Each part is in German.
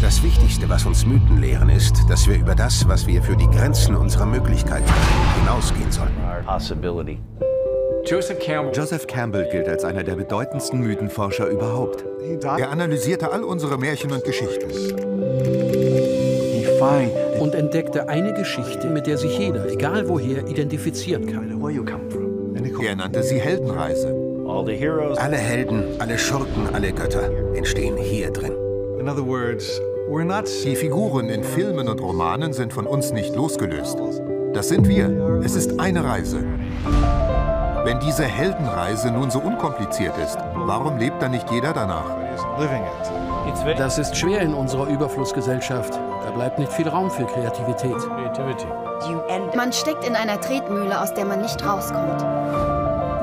Das Wichtigste, was uns Mythen lehren, ist, dass wir über das, was wir für die Grenzen unserer Möglichkeiten hinausgehen sollten. Joseph Campbell gilt als einer der bedeutendsten Mythenforscher überhaupt. Er analysierte all unsere Märchen und Geschichten. Und entdeckte eine Geschichte, mit der sich jeder, egal woher, identifizieren kann. Er nannte sie Heldenreise. Alle Helden, alle Schurken, alle Götter entstehen hier drin. Die Figuren in Filmen und Romanen sind von uns nicht losgelöst. Das sind wir. Es ist eine Reise. Wenn diese Heldenreise nun so unkompliziert ist, warum lebt dann nicht jeder danach? Das ist schwer in unserer Überflussgesellschaft. Da bleibt nicht viel Raum für Kreativität. Man steckt in einer Tretmühle, aus der man nicht rauskommt.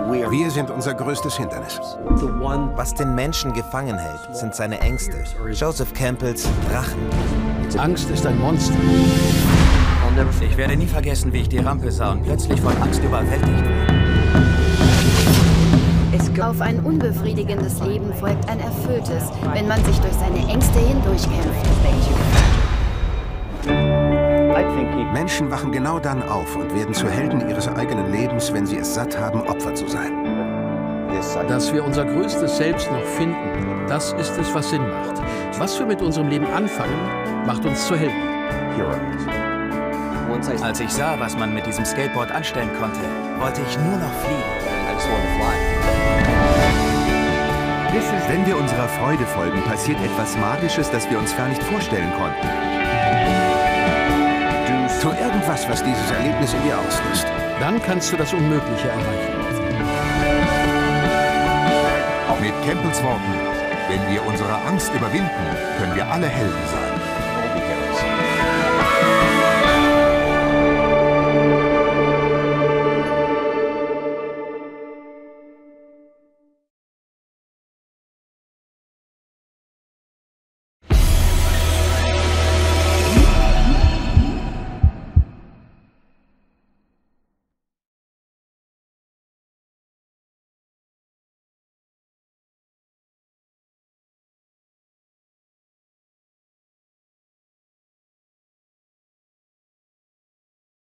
Wir sind unser größtes Hindernis. Was den Menschen gefangen hält, sind seine Ängste. Joseph Campbells Drachen. Angst ist ein Monster. Ich werde nie vergessen, wie ich die Rampe sah und plötzlich von Angst überwältigt wurde. Auf ein unbefriedigendes Leben folgt ein erfülltes, wenn man sich durch seine Ängste hindurchkämpft. Menschen wachen genau dann auf und werden zu Helden ihres eigenen Lebens, wenn sie es satt haben, Opfer zu sein. Dass wir unser größtes Selbst noch finden, das ist es, was Sinn macht. Was wir mit unserem Leben anfangen, macht uns zu Helden. Als ich sah, was man mit diesem Skateboard anstellen konnte, wollte ich nur noch fliegen. Wenn wir unserer Freude folgen, passiert etwas Magisches, das wir uns gar nicht vorstellen konnten. Tu irgendwas, was dieses Erlebnis in dir auslöst. Dann kannst du das Unmögliche erreichen. Mit Campbells Worten, wenn wir unsere Angst überwinden, können wir alle Helden sein.